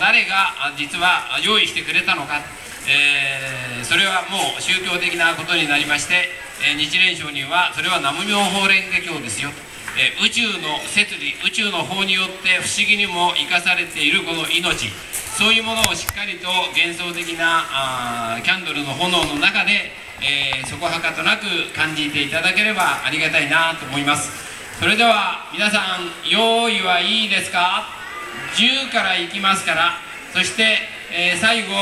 誰が実は用意してくれたのか、えー、それはもう宗教的なことになりまして、えー、日蓮上人はそれは南無妙法蓮華経ですよ、えー、宇宙の摂理宇宙の法によって不思議にも生かされているこの命。そういうものをしっかりと幻想的なあキャンドルの炎の中で、えそこはかとなく感じていただければありがたいなと思います。それでは皆さん用意はいいですか？10からいきますからそして、えー、最後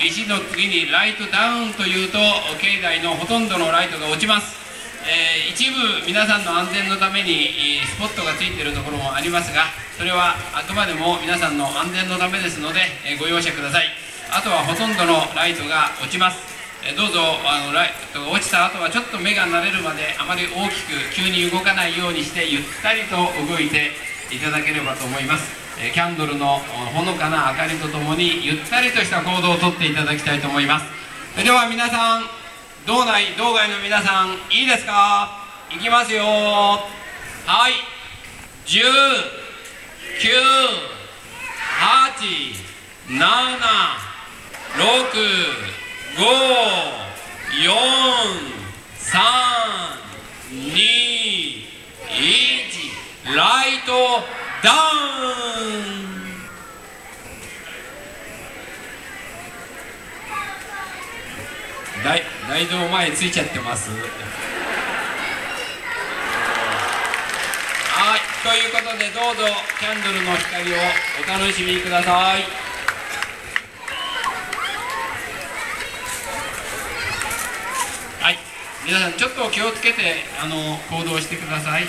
1の次にライトダウンというと境内のほとんどのライトが落ちます、えー、一部皆さんの安全のためにスポットがついているところもありますがそれはあくまでも皆さんの安全のためですので、えー、ご容赦ください。あとはほとんどのライトが落ちます。どうぞあのライトが落ちた後はちょっと目が慣れるまであまり大きく急に動かないようにしてゆったりと動いていただければと思います。えキャンドルのほのかな明かりとともにゆったりとした行動をとっていただきたいと思います。それでは皆さん道内道外の皆さんいいですか？いきますよ。はい。10 9 8 7 6 5 4 3 2 1ライトダウン。大大道前ついちゃってます。はい。ということでどうぞキャンドルの光をお楽しみください。はい。皆さんちょっと気をつけてあの行動してください。